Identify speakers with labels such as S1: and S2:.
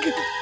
S1: Good.